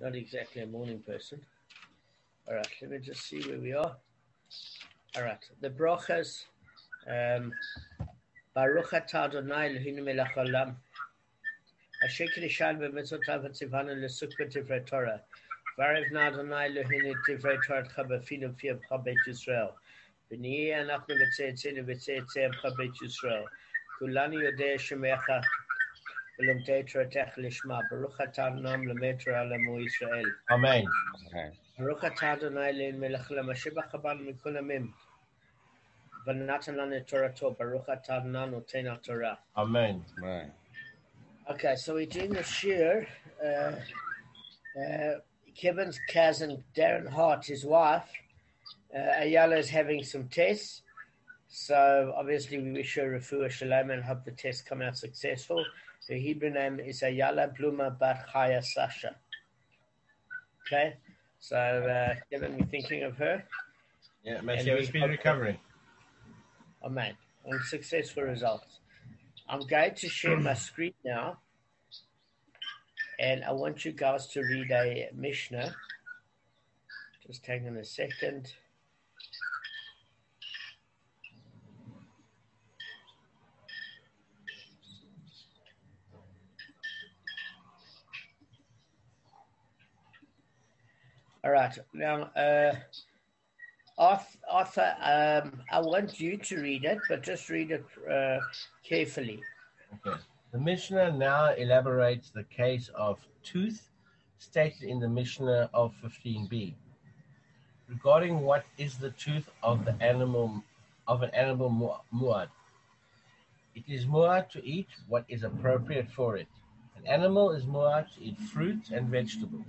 Not exactly a morning person. All right, let me just see where we are. All right, the brachas. Um, Baruch atah Adonai Eloheinu melech haolam. Asher kiddishanu b'mitzvotav v'tzivanu l'suk b'tivrei Torah. Varev na Adonai Eloheinu tivrei Torah chabafinu v'yamcha beit Yisrael. V'niyeh anachnu v'tzeyetzinu v'tzeyetzeyamcha beit Yisrael. Kulanu yodei shemecha. ולומדי תורתך לשמה. ברוך אתה נם למד תורה לעמו ישראל. Amen. ברוך אתה אדוני אלוהינו מלך העולם אשר בחרבנו מכל עמים. ונתן לנו את תורתו. ברוך אתה אדוני נותן התורה. Amen. Right. Okay, so we're doing the shear. Uh, uh, Kevin's cousin, Darren Hart, his wife, uh, Ayala is having some tests. So obviously we wish her refuah shalom and hope the tests come out successful. Her Hebrew name is Ayala Bluma Bat Chaya Sasha. Okay, so uh, Kevin, we're thinking of her. Yeah, may she have a we speedy recovery. Amen. And successful results. I'm going to share my screen now. And I want you guys to read a Mishnah. Just hang on a second. All right. Now, uh, Arth- Arthur, um, I want you to read it, but just read it uh, carefully. Okay. The Mishnah now elaborates the case of tooth stated in the Mishnah of 15b. Regarding what is the tooth of the animal of an animal muad. It is muad to eat what is appropriate for it. An animal is muad to eat fruits and vegetables.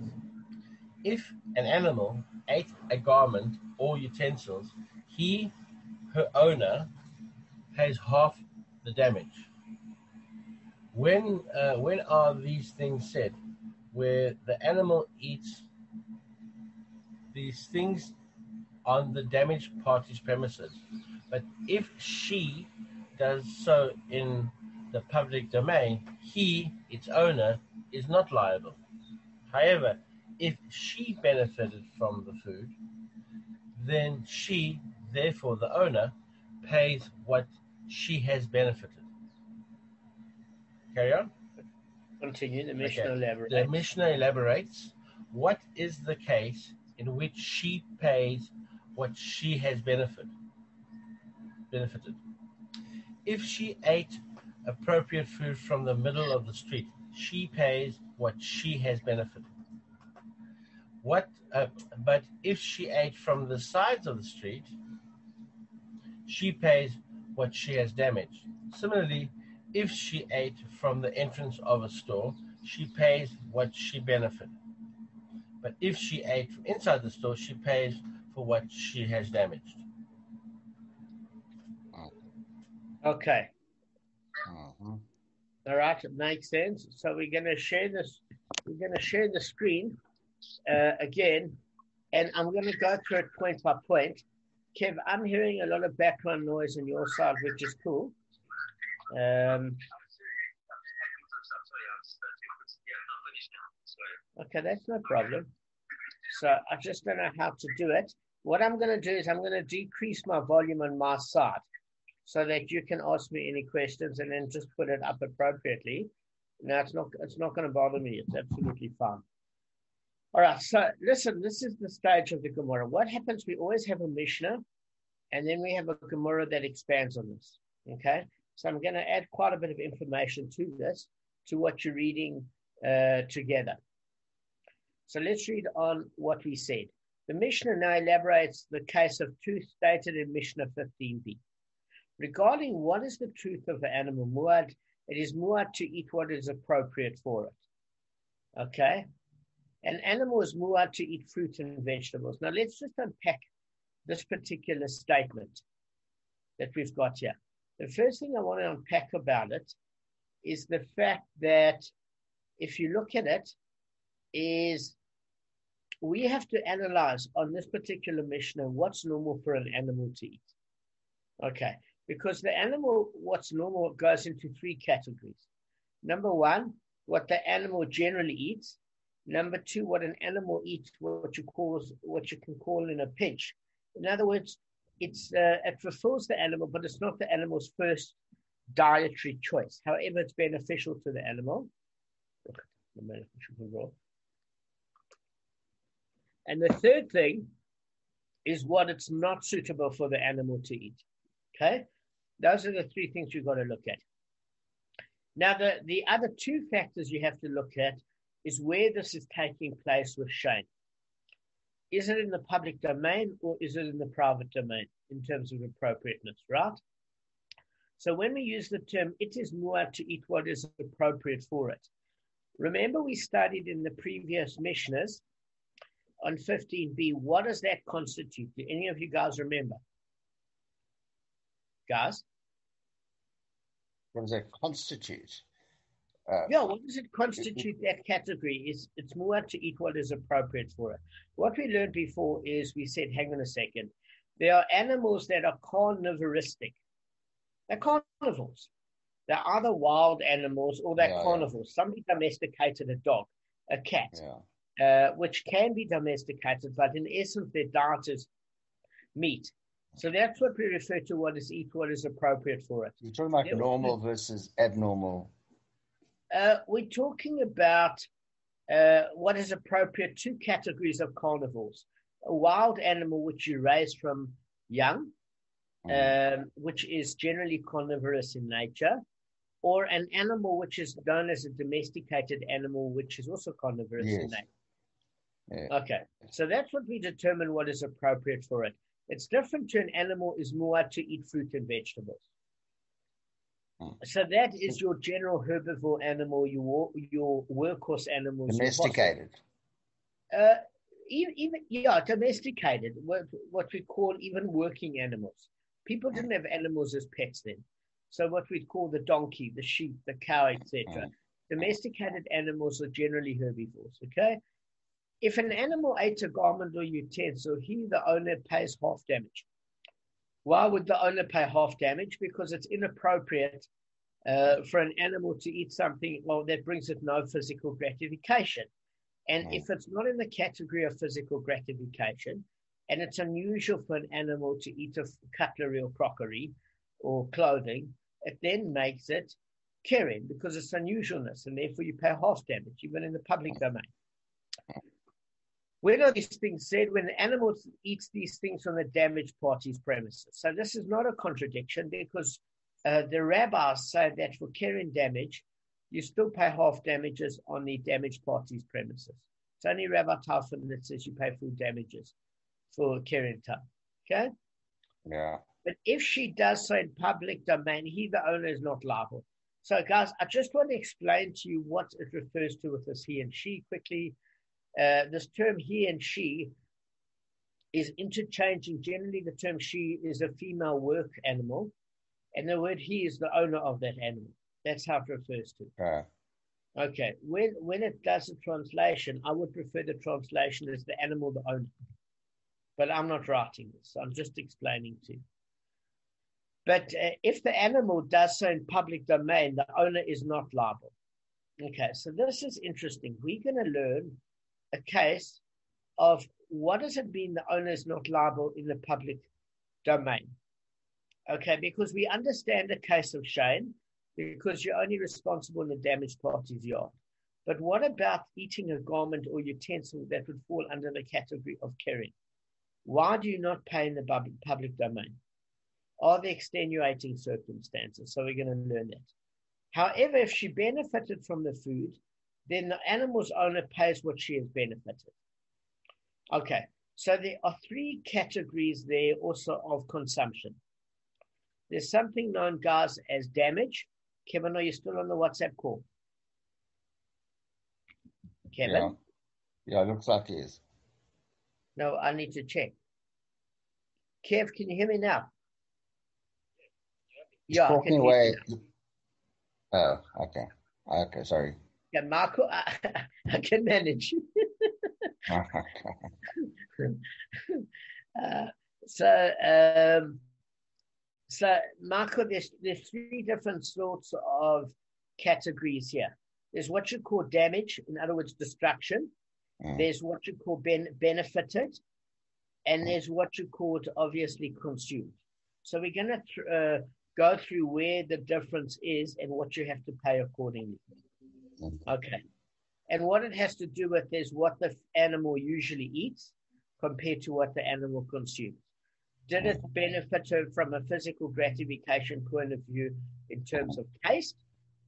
If an animal ate a garment or utensils, he, her owner, pays half the damage. When uh, when are these things said? Where the animal eats these things on the damaged party's premises. But if she does so in the public domain, he, its owner, is not liable. However, if she benefited from the food, then she, therefore the owner, pays what she has benefited. Carry on. Continue. The Mishnah Okay. elaborates. The Mishnah elaborates what is the case in which she pays what she has benefited. Benefited. If she ate appropriate food from the middle of the street, she pays what she has benefited. What? Uh, but if she ate from the sides of the street, she pays what she has damaged. Similarly, if she ate from the entrance of a store, she pays what she benefited. But if she ate from inside the store, she pays for what she has damaged. Okay. Uh-huh. All right. It makes sense. So we're going to share this. We're going to share the screen uh, again, and I'm going to go through it point by point. Kev, I'm hearing a lot of background noise on your side, which is cool. Um, okay, that's no problem. So I just don't know how to do it. What I'm going to do is I'm going to decrease my volume on my side so that you can ask me any questions and then just put it up appropriately. Now it's not. It's not going to bother me. It's absolutely fine. All right. So listen. This is the stage of the Gemara. What happens? We always have a Mishnah, and then we have a Gemara that expands on this. Okay. So I'm going to add quite a bit of information to this, to what you're reading uh, together. So let's read on what we said. The Mishnah now elaborates the case of tooth stated in Mishnah 15b. Regarding what is the tooth of the animal muad, it is muad to eat what is appropriate for it. Okay? An animal is muad to eat fruit and vegetables. Now let's just unpack this particular statement that we've got here. The first thing I want to unpack about it is the fact that if you look at it, is we have to analyze on this particular Mishnah what's normal for an animal to eat. Okay, because the animal, what's normal, goes into three categories. Number one, what the animal generally eats. Number two, what an animal eats, what you call what you can call in a pinch. In other words, it's uh, it fulfills the animal, but it's not the animal's first dietary choice. However, it's beneficial to the animal. And the third thing is what it's not suitable for the animal to eat. Okay, those are the three things you've got to look at. Now, the, the other two factors you have to look at is where this is taking place with Shen. Is it in the public domain or is it in the private domain in terms of appropriateness, right? So when we use the term, it is muad to eat what is appropriate for it. Remember, we studied in the previous Mishnahs on 15b, what does that constitute? Do any of you guys remember? Guys? What does that constitute? Uh, yeah, what does it constitute that category? Is it's muad to eat what is appropriate for it. What we learned before is we said, hang on a second, there are animals that are carnivoristic. They're carnivores. They're either wild animals or they're yeah, carnivores. Yeah. Somebody domesticated a dog, a cat, yeah. uh, which can be domesticated, but in essence, their diet is meat. So that's what we refer to what is eat, what is appropriate for it. You're talking about normal versus abnormal uh, we're talking about uh, what is appropriate two categories of carnivores a wild animal which you raise from young, mm. um, which is generally carnivorous in nature, or an animal which is known as a domesticated animal, which is also carnivorous yes. in nature. Yeah. Okay, so that's what we determine what is appropriate for it. It's different to an animal is muad to eat fruit and vegetables. So that is your general herbivore animal, your your workhorse animals. Domesticated. Uh, even, even yeah, domesticated. What what we call even working animals. People didn't have animals as pets then. So what we'd call the donkey, the sheep, the cow, etc. Mm. Domesticated animals are generally herbivores. Okay. If an animal ate a garment or utensil, he, the owner, pays half damage. Why would the owner pay half damage? Because it's inappropriate uh, for an animal to eat something well that brings it no physical gratification. And mm. if it's not in the category of physical gratification, and it's unusual for an animal to eat a cutlery or crockery or clothing, it then makes it Keren because it's unusualness, and therefore you pay half damage, even in the public domain. When are these things said? When the animal eats these things on the damaged party's premises. So this is not a contradiction because uh, the rabbis say that for Keren damage, you still pay half damages on the damaged party's premises. It's only Rabbi Tarfon that says you pay full damages for Keren time. Okay? Yeah. But if she does so in public domain, he, the owner, is not liable. So, guys, I just want to explain to you what it refers to with this he and she quickly uh, this term he and she is interchanging. Generally, the term she is a female work animal, and the word he is the owner of that animal. That's how it refers to. Uh. Okay. When when it does a translation, I would prefer the translation as the animal, the owner. But I'm not writing this. I'm just explaining to you. But uh, if the animal does so in public domain, the owner is not liable. Okay, so this is interesting. We're going to learn a case of what does it mean the owner is not liable in the public domain? Okay, because we understand the case of Shen, because you're only responsible in the damaged party's yard. But what about eating a garment or utensil that would fall under the category of Keren? Why do you not pay in the public domain? Are there extenuating circumstances? So we're going to learn that. However, if she benefited from the food, then the animal's owner pays what she has benefited. Okay, so there are three categories there also of consumption. There's something known, guys, as damage. Kevin, are you still on the WhatsApp call? Kevin? Yeah, yeah looks like he is. No, I need to check. Kev, can you hear me now? He's yeah, talking away. Oh, okay. Okay, sorry. Yeah, Marco, I, I can manage. uh, so, um, so Marco, there's, there's three different sorts of categories here. There's what you call damage, in other words, destruction. Mm. There's what you call ben- benefited, and there's what you call obviously consumed. So we're going to th- uh, go through where the difference is and what you have to pay accordingly. Okay. And what it has to do with is what the animal usually eats compared to what the animal consumes. Did it benefit her from a physical gratification point of view in terms of taste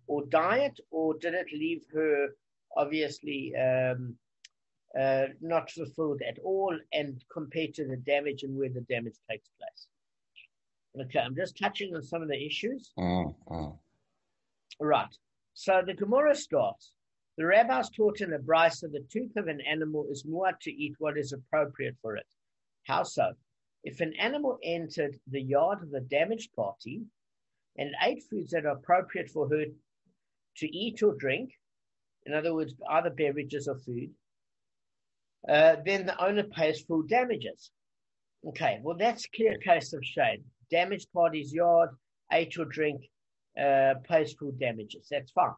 or diet, or did it leave her obviously um, uh, not fulfilled at all and compared to the damage and where the damage takes place? Okay, I'm just touching on some of the issues. Mm, mm. Right. So the Gemara starts. The rabbis taught in the Brisa the tooth of an animal is muad to eat what is appropriate for it. How so? If an animal entered the yard of the damaged party and ate foods that are appropriate for her to eat or drink, in other words, other beverages or food, uh, then the owner pays full damages. Okay, well, that's clear case of shen. Damaged party's yard, ate or drink, uh, pays full damages. That's fine.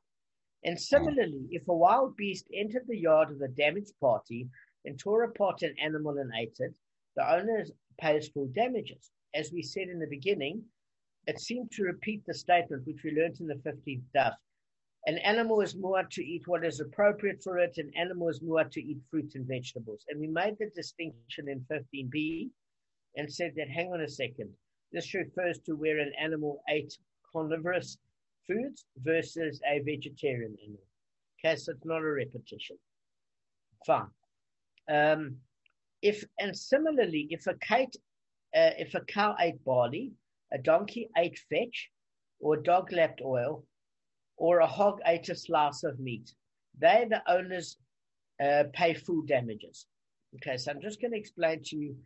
And similarly, if a wild beast entered the yard of the damaged party and tore apart an animal and ate it, the owner pays full damages. As we said in the beginning, it seemed to repeat the statement which we learned in the 15th daf. An animal is muad to eat what is appropriate for it, an animal is muad to eat fruit and vegetables. And we made the distinction in 15b and said that, hang on a second, this refers to where an animal ate carnivorous foods versus a vegetarian animal. Okay, so it's not a repetition. Fine. Um, if and similarly, if a kite, uh, if a cow ate barley, a donkey ate vetch, or a dog lapped oil, or a hog ate a slice of meat, they, the owners, uh, pay full damages. Okay, so I'm just going to explain to you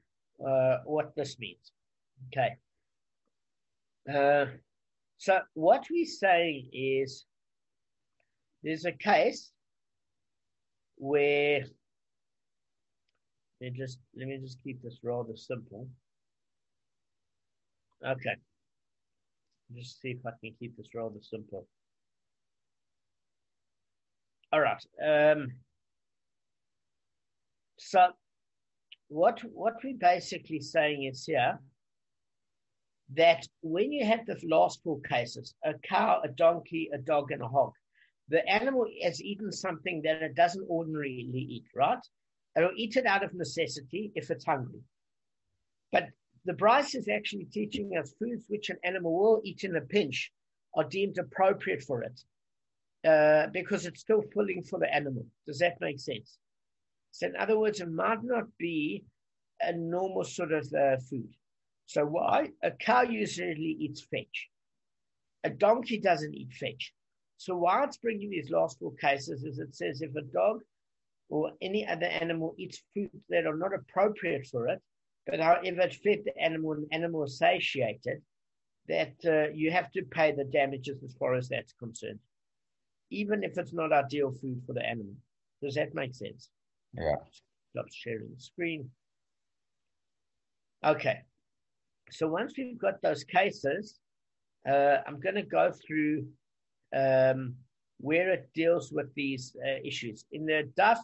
uh, what this means. Okay. So what we're saying is there's a case where let just let me just keep this rather simple. Okay. Just see if I can keep this rather simple. All right. Um, so what what we're basically saying is here that when you have the last four cases, a cow, a donkey, a dog, and a hog, the animal has eaten something that it doesn't ordinarily eat, right? It'll eat it out of necessity if it's hungry. But the Brisa is actually teaching us foods which an animal will eat in a pinch are deemed appropriate for it uh, because it's still filling for the animal. Does that make sense? So, in other words, it might not be a normal sort of uh, food. So, why? A cow usually eats vetch. A donkey doesn't eat vetch. So, why it's bringing these last four cases is it says if a dog or any other animal eats food that are not appropriate for it, but however it fed the animal and the animal is satiated, that uh, you have to pay the damages as far as that's concerned, even if it's not ideal food for the animal. Does that make sense? Yeah. Stop sharing the screen. Okay. So once we've got those cases, uh, I'm going to go through um, where it deals with these uh, issues. In the DAF,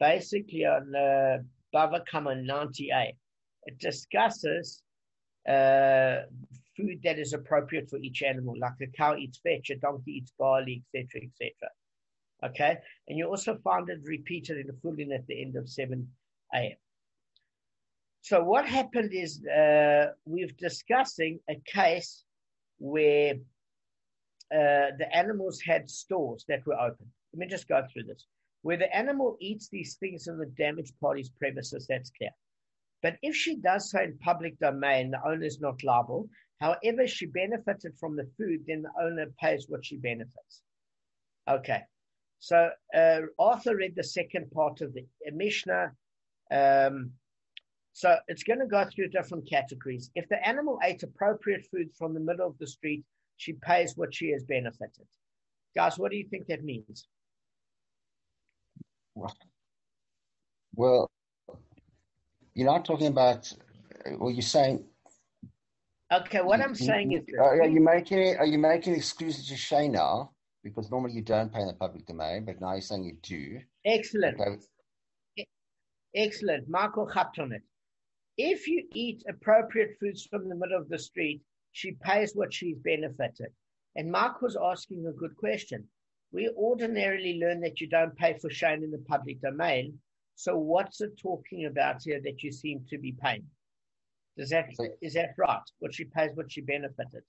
basically on uh, Bava Kama 98, it discusses uh, food that is appropriate for each animal, like a cow eats vetch, a donkey eats barley, etc., etc. Okay, and you also find it repeated in the full at the end of 7 a.m. So what happened is uh, we're discussing a case where uh, the animals had stores that were open. Let me just go through this. Where the animal eats these things in the damaged party's premises, that's clear. But if she does so in public domain, the owner is not liable. However, she benefited from the food, then the owner pays what she benefits. Okay. So uh, Arthur read the second part of the Mishnah. Um, so it's going to go through different categories. If the animal ate appropriate food from the middle of the street, she pays what she has benefited. Guys, what do you think that means? Well, you're not talking about. Well, you're saying. Okay, what I'm saying is. Are, are you making it? Are you making excuses to Shay now? Because normally you don't pay in the public domain, but now you're saying you do. Excellent. Okay. Excellent. Michael chapped on it. If you eat appropriate foods from the middle of the street, she pays what she's benefited. And Mark was asking a good question. We ordinarily learn that you don't pay for shen in the public domain. So what's it talking about here that you seem to be paying? Does that is that right? What she pays, what she benefited.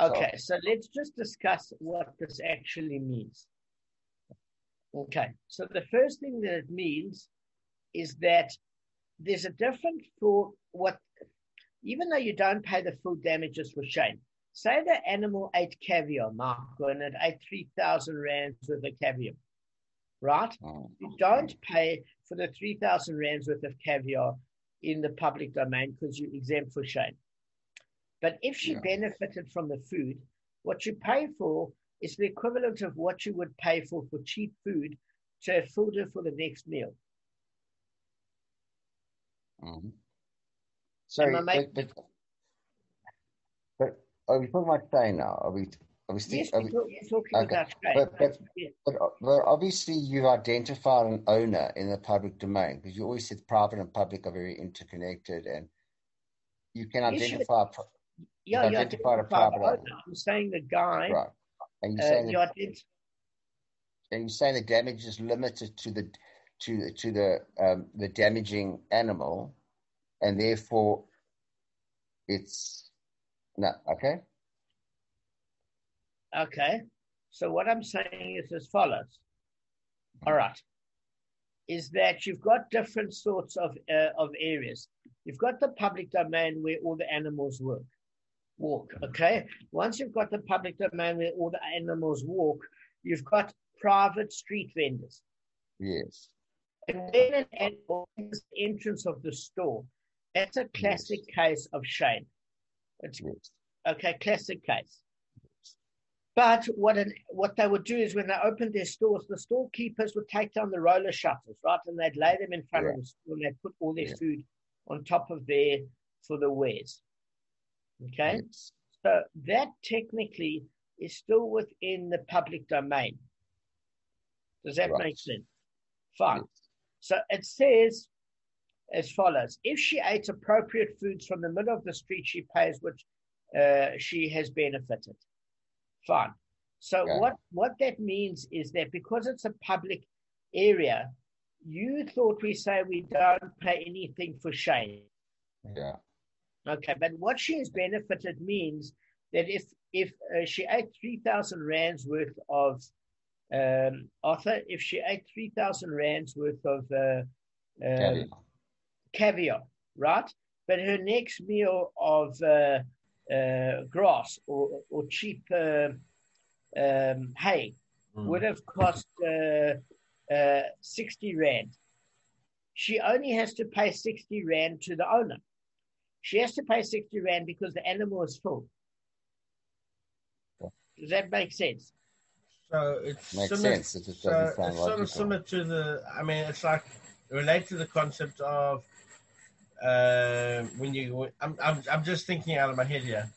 Okay, so let's just discuss what this actually means. Okay, so the first thing that it means is that there's a difference for what, even though you don't pay the full damages for shen. Say the animal ate caviar, Marco, and it ate 3,000 rands worth of caviar, right? Oh, You don't pay for the 3,000 rands worth of caviar in the public domain because you're exempt for shame. But if she Yeah. benefited from the food, what you pay for is the equivalent of what you would pay for for cheap food to have food her for the next meal. Mhm. Sorry, Am I making- but, but, but are we talking about Shen now? Are we, are we still, Yes, are we're we, talk- you're talking okay, about shen. but- but- Yeah. but, uh, but obviously you've identified an owner in the public domain because you always said private and public are very interconnected and you can You identify, a pro- yeah, You've you a private owner. I'm saying the guy, right. And you're uh, saying, you that, ident- and you're saying the damage is limited to the, to, to the, um, the damaging animal and therefore it's, no, okay? Okay. So what I'm saying is as follows. All right. Is that you've got different sorts of uh, of areas. You've got the public domain where all the animals work, walk. Okay. Once you've got the public domain where all the animals walk, you've got private street vendors. Yes. And when an the entrance of the store, that's a classic case of shen. It's Yes. Okay, classic case. But what an, what they would do is when they opened their stores, the storekeepers would take down the roller shutters, right? And they'd lay them in front Yeah. of the store and they'd put all their Yeah. food on top of there for the wares. Okay? Yes. So that technically is still within the public domain. Does that Right. make sense? Fine. So it says as follows If she ate appropriate foods from the middle of the street, she pays which uh, she has benefited. Fine. So what, what that means is that because it's a public area, you thought we say we don't pay anything for shen. Yeah. Okay, but what she has benefited means that if if uh, she ate three thousand rands worth of um, Arthur, if she ate three thousand rands worth of uh, uh, Caviar. caviar, right? But her next meal of uh, uh, grass or, or cheap uh, um, hay Mm. would have cost uh, uh, 60 Rand. She only has to pay 60 Rand to the owner. She has to pay 60 Rand because the animal is full. Does that make sense? So it's Makes similar, sense. It just doesn't sound it's sort of similar to the. I mean, it's like related to the concept of uh, when you. I'm, I'm I'm just thinking out of my head here,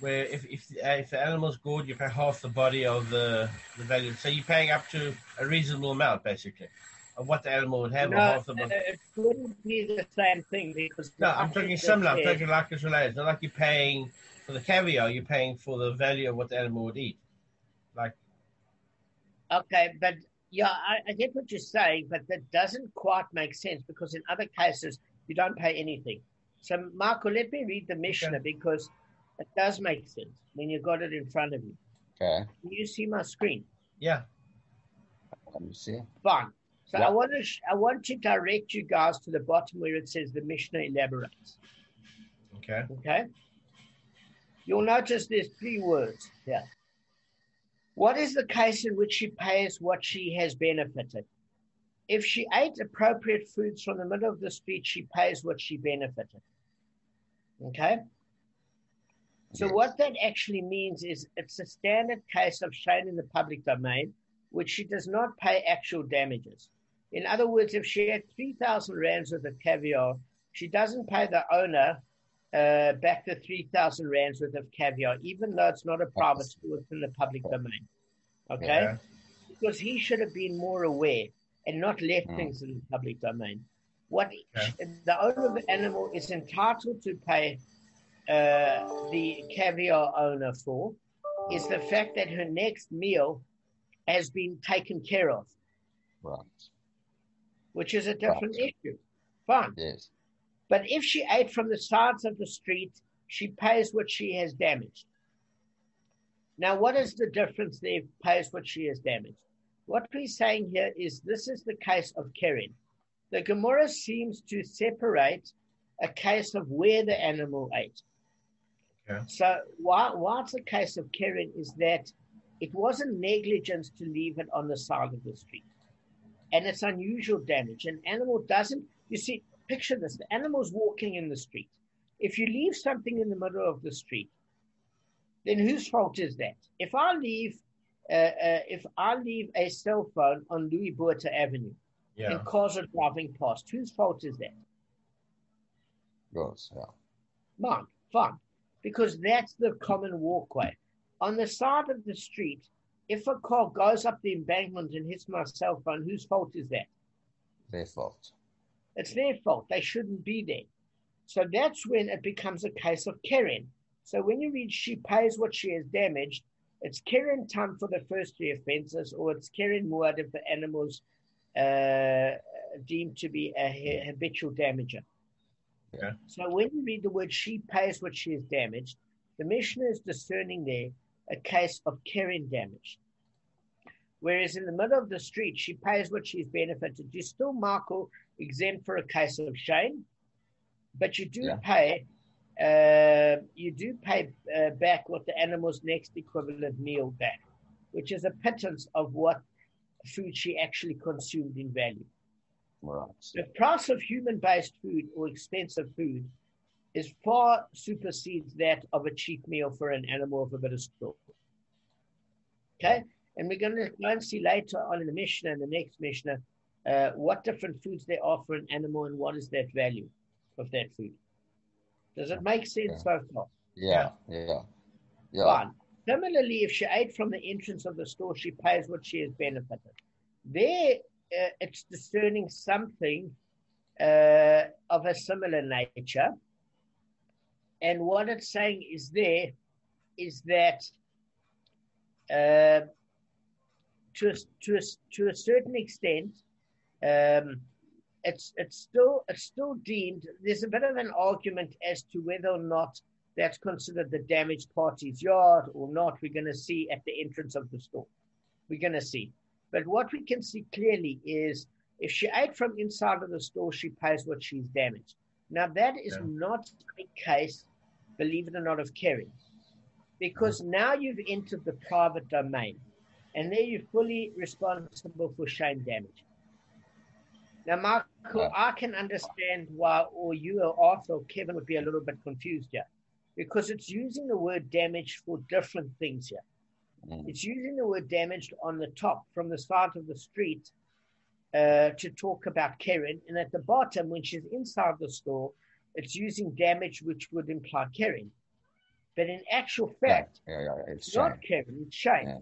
where if if the, if the animal's good, you pay half the body of the the value. So you're paying up to a reasonable amount, basically, of what the animal would have, or no, half the uh, body. it wouldn't be the same thing because. No, I'm talking similar. I'm talking like it's related. It's not like you're paying for the caviar. You're paying for the value of what the animal would eat. Like Okay, but yeah, I, I get what you're saying, but that doesn't quite make sense because in other cases you don't pay anything. So, Marco, let me read the Mishnah because it does make sense when you got it in front of you. Okay. Can you see my screen? yeah, Let me see. Fine. So Yeah. I want to sh- I want to direct you guys to the bottom where it says the Mishnah elaborates. okay. Okay. You'll notice there's three words here. What is the case in which she pays what she has benefited? If she ate appropriate foods from the middle of the street, she pays what she benefited. Okay? So, what that actually means is it's a standard case of shen in the public domain, which she does not pay actual damages. In other words, if she had 3,000 rands worth of caviar, she doesn't pay the owner uh, back the 3,000 rands worth of caviar, even though it's not a private store, it's in the public domain. Okay? Yeah. Because he should have been more aware and not left Mm. things in the public domain. What the owner of the animal is entitled to pay uh, the caviar owner for is the fact that her next meal has been taken care of. Right. Which is a different right. issue. Fine. Yes. But if she ate from the sides of the street, she pays what she has damaged. Now, what is the difference there? Pays what she has damaged. What we're saying here is this is the case of Keren. The Gemara seems to separate a case of where the animal ate. Okay. So why, why it's a case of Keren is that it wasn't negligence to leave it on the side of the street. And it's unusual damage. An animal doesn't, you see, picture this the animal's walking in the street. If you leave something in the middle of the street, then whose fault is that? If I leave, uh, uh, if I leave a cell phone on Louis Botha Avenue yeah. and cars are driving past, whose fault is that? Yours, yeah. Mine, fine, because that's the common walkway. On the side of the street, if a car goes up the embankment and hits my cell phone, whose fault is that? Their fault. It's their fault. They shouldn't be there. So that's when it becomes a case of Keren. So when you read she pays what she has damaged, it's Keren time for the first three offenses, or it's Keren Muad if the animal's uh, deemed to be a habitual damager. Yeah. So when you read the word she pays what she has damaged, the Mishnah is discerning there a case of Keren damage. Whereas in the middle of the street, she pays what she's benefited. You still, Michael, exempt for a case of shen, but you do Yeah. pay. Uh, you do pay uh, back what the animal's next equivalent meal back, which is a pittance of what food she actually consumed in value. Right. The price of human-based food or expensive food is far supersedes that of a cheap meal for an animal of a bit of straw. Okay, and we're going to go and see later on in the Mishnah and the next Mishnah uh, what different foods they are for an animal and what is that value of that food. Does it make sense Yeah. so far? Yeah, yeah. Yeah. Fine. Similarly, if she ate from the entrance of the store, she pays what she has benefited. There, uh, it's discerning something uh, of a similar nature. And what it's saying is there is that uh, to, a, to, a, to a certain extent, um, it's it's still it's still deemed. There's a bit of an argument as to whether or not that's considered the damaged party's yard or not. We're going to see at the entrance of the store. We're going to see. But what we can see clearly is if she ate from inside of the store, she pays what she's damaged. Now that is Yeah. not a case, believe it or not, of Keren, because now you've entered the private domain, and there you're fully responsible for shen damage. Now, Michael, Yeah. I can understand why, or you or Arthur or Kevin would be a little bit confused here, because it's using the word damage for different things here. Mm. It's using the word damaged on the top from the side of the street uh, to talk about Keren, and at the bottom, when she's inside the store, it's using damage which would imply Keren. But in actual fact, yeah, yeah. It's it's not Keren, it's. Yeah.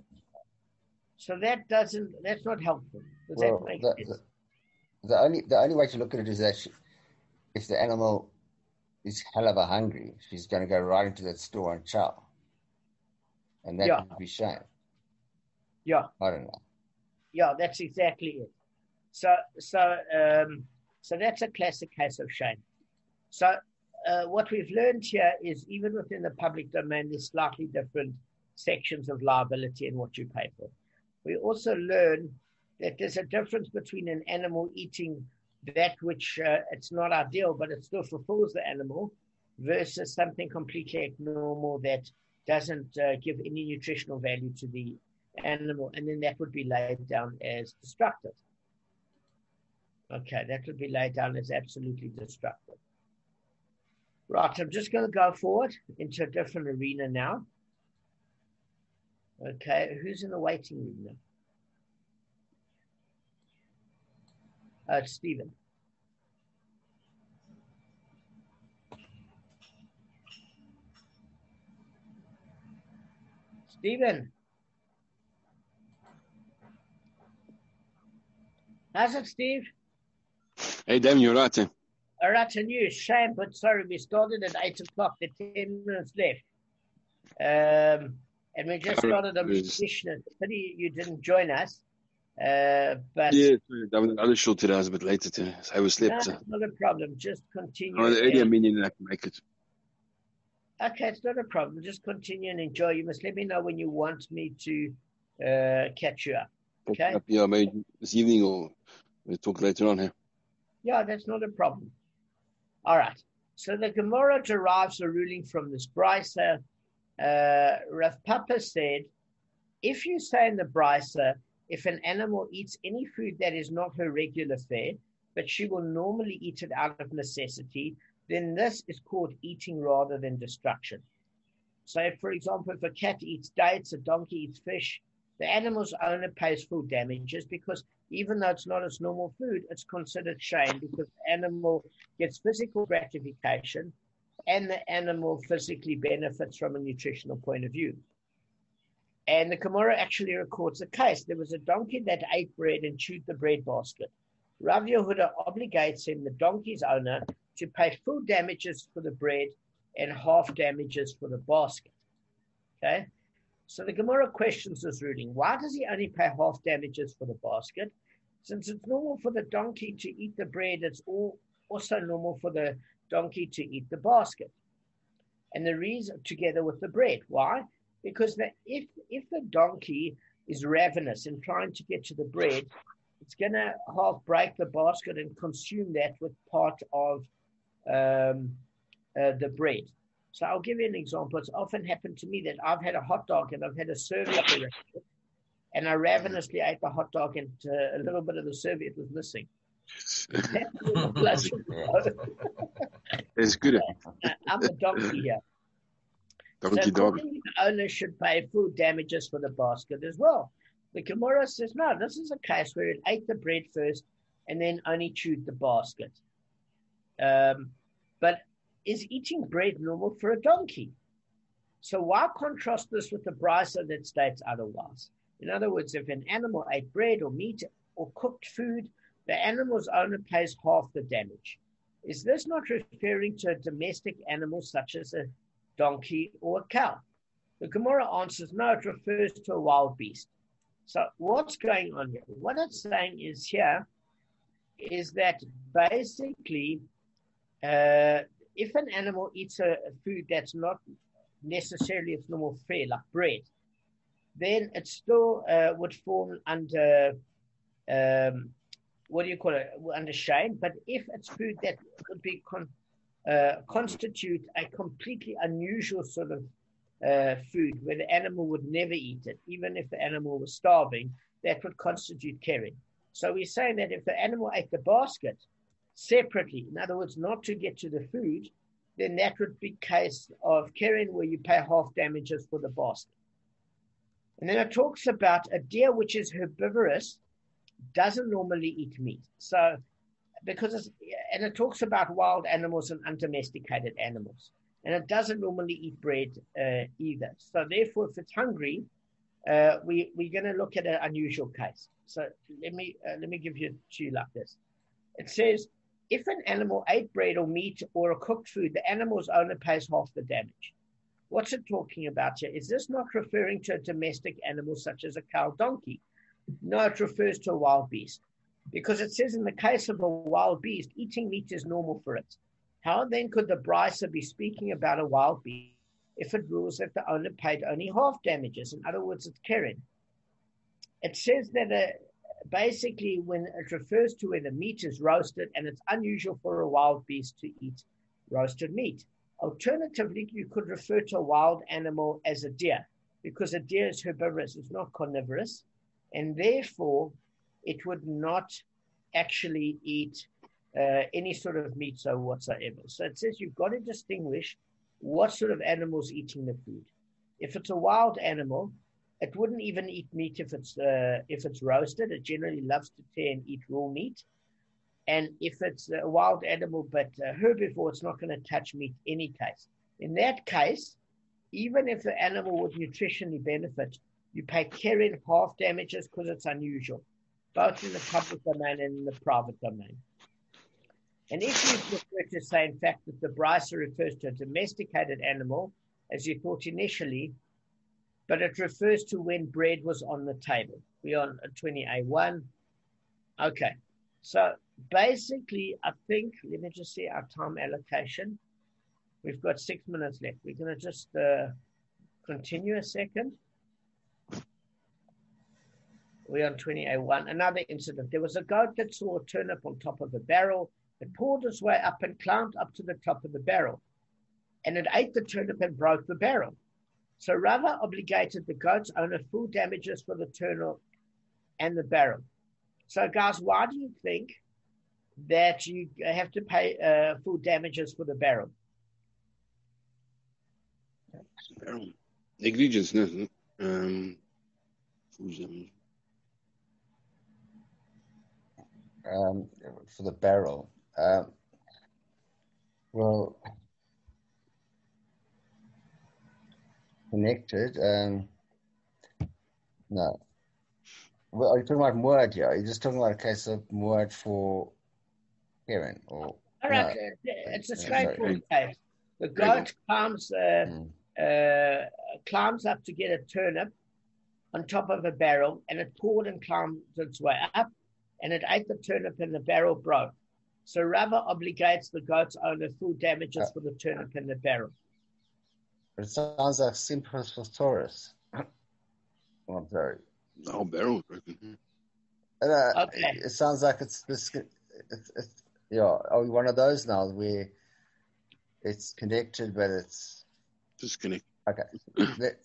So that doesn't, that's not helpful. Does Well, that make the, sense? the, the only the only way to look at it is that she, if the animal is hell of a hungry, she's going to go right into that store and chow, and that Yeah. would be shen. yeah. I don't know. Yeah, that's exactly it. So, so, um, so that's a classic case of shen. So, uh, what we've learned here is even within the public domain, there's slightly different sections of liability and what you pay for. We also learn that there's a difference between an animal eating that which uh, it's not ideal, but it still fulfills the animal, versus something completely abnormal that doesn't uh, give any nutritional value to the animal, and then that would be laid down as destructive. Okay, that would be laid down as absolutely destructive. Right, I'm just going to go forward into a different arena now. Okay, who's in the waiting room now? Uh, Stephen. Stephen. How's it, Steve? Hey, damn, you're right. Eh? All right, and you, shame, but sorry, we started at 8 o'clock. There 10 minutes left. Um, and we just started a Mishnah. Pity you didn't join us. Uh, but yeah, that was another show today. I was a bit later today. So I was slept. No, not a problem. Just continue. Oh, the earlier meaning I can make it. Okay, it's not a problem. Just continue and enjoy. You must let me know when you want me to uh, catch you up. Okay. Yeah, maybe this evening or we'll talk later on here. Yeah, that's not a problem. All right. So the Gemara derives a ruling from this brisa. Uh, Rav Papa said, if you say in the brisa, if an animal eats any food that is not her regular fare, but she will normally eat it out of necessity, then this is called eating rather than destruction. So, if, for example, if a cat eats dates, a donkey eats fish, the animal's owner pays full damages because even though it's not its normal food, it's considered shen because the animal gets physical gratification and the animal physically benefits from a nutritional point of view. And the Gemara actually records a case. There was a donkey that ate bread and chewed the bread basket. Rav Yehuda obligates him, the donkey's owner, to pay full damages for the bread and half damages for the basket. Okay? So the Gemara questions this ruling. Why does he only pay half damages for the basket? Since it's normal for the donkey to eat the bread, it's all, also normal for the donkey to eat the basket. And the reason, together with the bread. Why? Because the, if, if the donkey is ravenous and trying to get to the bread, it's going to half break the basket and consume that with part of um, uh, the bread. So I'll give you an example. It's often happened to me that I've had a hot dog and I've had a serviette and I ravenously ate the hot dog and uh, a little bit of the serviette was missing. it's good. I'm a donkey here. Donkey dog. The owner should pay full damages for the basket as well. The Gemara says, no, this is a case where it ate the bread first and then only chewed the basket. Um, but is eating bread normal for a donkey? So why contrast this with the brisa that states otherwise? In other words, if an animal ate bread or meat or cooked food, the animal's owner pays half the damage. Is this not referring to a domestic animal such as a donkey or a cow? The Gemara answers no, it refers to a wild beast. So what's going on here? What it's saying is here is that basically uh, if an animal eats a, a, food that's not necessarily its normal fare, like bread, then it still uh, would fall under um, what do you call it? Under shen. But if it's food that could be con- uh, constitute a completely unusual sort of uh, food where the animal would never eat it, even if the animal was starving, that would constitute keren. So we're saying that if the animal ate the basket, separately, in other words, not to get to the food, then that would be case of keren where you pay half damages for the basket. And then it talks about a deer which is herbivorous doesn't normally eat meat. So, because and it talks about wild animals and undomesticated animals. And it doesn't normally eat bread uh, either. So, therefore, if it's hungry, uh, we, we're going to look at an unusual case. So, let me, uh, let me give you you like this. It says, if an animal ate bread or meat or a cooked food, the animal's owner pays half the damage. What's it talking about here? Is this not referring to a domestic animal such as a cow donkey? No, it refers to a wild beast. Because it says in the case of a wild beast, eating meat is normal for it. How then could the Brisa be speaking about a wild beast if it rules that the owner paid only half damages? In other words, it's keren. It says that a, basically when it refers to when the meat is roasted and it's unusual for a wild beast to eat roasted meat. Alternatively, you could refer to a wild animal as a deer because a deer is herbivorous, it's not carnivorous, and therefore it would not actually eat uh, any sort of meat so whatsoever. So it says you've got to distinguish what sort of animal's eating the food. If it's a wild animal, it wouldn't even eat meat if it's uh, if it's roasted. It generally loves to tear and eat raw meat. And if it's a wild animal but uh, herbivore, it's not going to touch meat any case. In that case, even if the animal would nutritionally benefit, you pay keren half damages because it's unusual, both in the public domain and in the private domain. And if you prefer to say, in fact, that the brisa refers to a domesticated animal, as you thought initially, but it refers to when bread was on the table. We're on 20A1. Okay. So basically, I think, let me just see our time allocation. We've got six minutes left. We're going to just uh, continue a second. We're on 20A1. Another incident. There was a goat that saw a turnip on top of a barrel. It pulled its way up and climbed up to the top of the barrel. And it ate the turnip and broke the barrel. So Rava obligated the goat's owner full damages for the turnip and the barrel. So, guys, why do you think that you have to pay uh, full damages for the barrel? Barrel. Negligence? Um, um, for the barrel. Um, well, connected. Um, no. Well, are you talking about Muad here? Are you just talking about a case of Muad for Keren? Or, All right, no. it's a Yeah, straightforward case. The goat climbs, uh, Mm. uh, climbs up to get a turnip on top of a barrel, and it poured and climbed its way up, and it ate the turnip, and the barrel broke. So Rava obligates the goat's owner full damages Uh, for the turnip and the barrel. It sounds like simple for Taurus. Oh, I'm sorry. the whole barrel broken. Uh, Okay. It, it sounds like it's this. It's, it's, yeah, are we one of those now where it's connected, but it's disconnected. okay.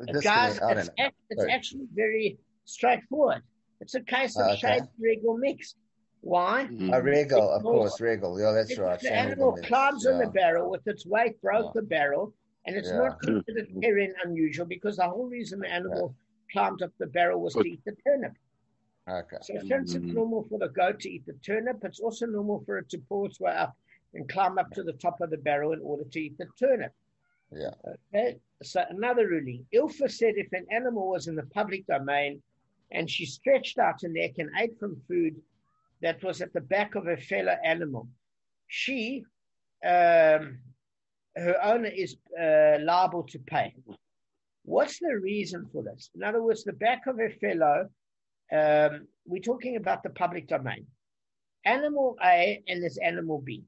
Uh, this guys, connect- it's, don't act- it's actually very straightforward. It's a case of Okay. shade, regel mixed. Why? Mhm. A regel, of course, regel. Yeah, that's If right. the animal climbs mix, on the barrel with its weight, broke Yeah. the barrel, and it's Yeah. not considered very unusual because the whole reason the animal climbed up the barrel was to eat the turnip. Okay. So since it's Mhm. normal for the goat to eat the turnip, it's also normal for it to pull its way up and climb up to the top of the barrel in order to eat the turnip. Yeah. Okay. So another ruling. Ilfa said if an animal was in the public domain and she stretched out her neck and ate from food that was at the back of a fellow animal, she, um, her owner is uh, liable to pay. What's the reason for this? In other words, the back of a fellow, um, we're talking about the public domain. Animal A and this animal B.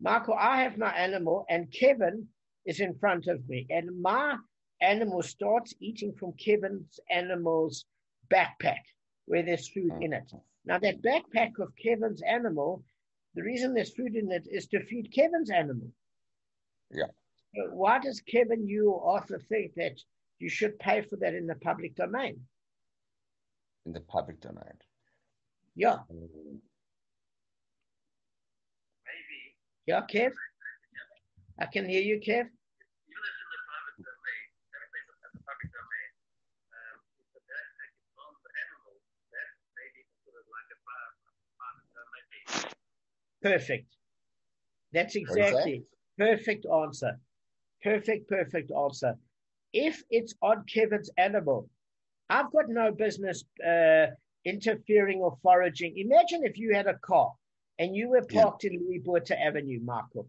Michael, I have my animal, and Kevin is in front of me, and my animal starts eating from Kevin's animal's backpack where there's food hmm. in it. Now, that backpack of Kevin's animal, the reason there's food in it is to feed Kevin's animal. Yeah. So why does Kevin, you or Arthur think that you should pay for that in the public domain? In the public domain. Yeah. Maybe. Yeah, Kev? I can hear you, Kev. Perfect. That's What is that? exactly perfect answer. Perfect, perfect answer. If it's on Kevin's animal, I've got no business uh, interfering or foraging. Imagine if you had a car and you were Yeah. parked in Louis Avenue, Michael,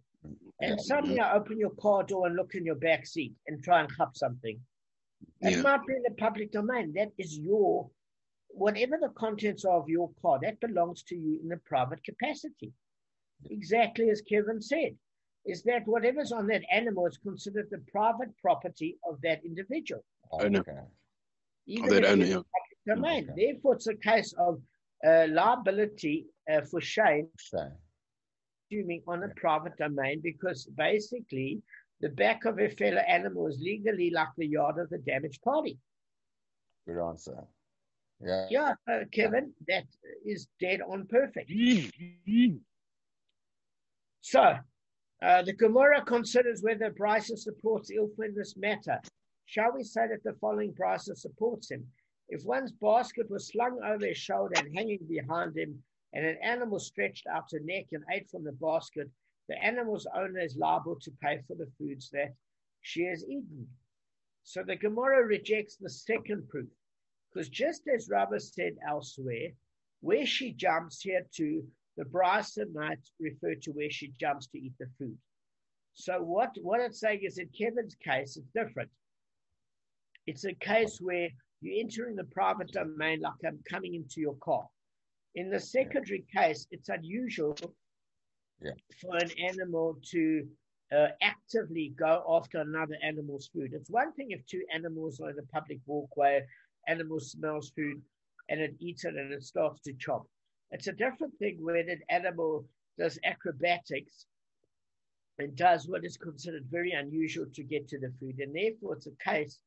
and Yeah. suddenly I open your car door and look in your back seat and try and cup something. It Yeah. might be in the public domain. That is your, whatever the contents are of your car, that belongs to you in a private capacity. Exactly as Kevin said, is that whatever's on that animal is considered the private property of that individual, know. okay. even Oh, that if owner, it's yeah. domain. Okay. Therefore, it's a case of uh, liability uh, for shame So, assuming on a private domain because basically the back of a fellow animal is legally like the yard of the damaged party. good answer. Yeah. Yeah, uh, Kevin, that is dead on perfect. So, uh, the Gemara considers whether Brisa supports Ilfa in this matter. Shall we say that the following Brisa supports him? If one's basket was slung over his shoulder and hanging behind him, and an animal stretched out a neck and ate from the basket, the animal's owner is liable to pay for the foods that she has eaten. So the Gemara rejects the second proof, because just as Rabbi said elsewhere, where she jumps here to The might refer to where she jumps to eat the food. So what, what it's saying is in Kevin's case, it's different. It's a case where you're entering the private domain like I'm coming into your car. In the secondary case, it's unusual Yeah. for an animal to uh, actively go after another animal's food. It's one thing if two animals are in a public walkway, animal smells food, and it eats it and it starts to chop. It's a different thing when an animal does acrobatics and does what is considered very unusual to get to the food. And therefore, it's a case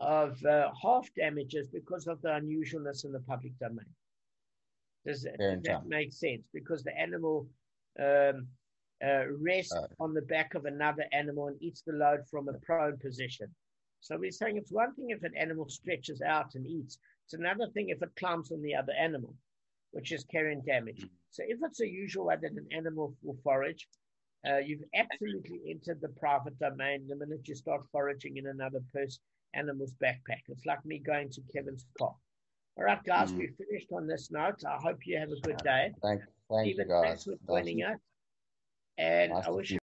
of uh, half damages because of the unusualness in the public domain. Does, that- does that make sense? Because the animal um, uh, rests Uh. on the back of another animal and eats the load from a prone position. So we're saying it's one thing if an animal stretches out and eats. It's another thing if it climbs on the other animal, which is carrying damage. So if it's a usual way that an animal will forage, uh, you've absolutely entered the private domain the minute you start foraging in another person animal's backpack. It's like me going to Kevin's car. All right, guys, Mhm. we've finished on this note. I hope you have a good day. Thank, thank you guys. thanks for joining us. And nice I wish you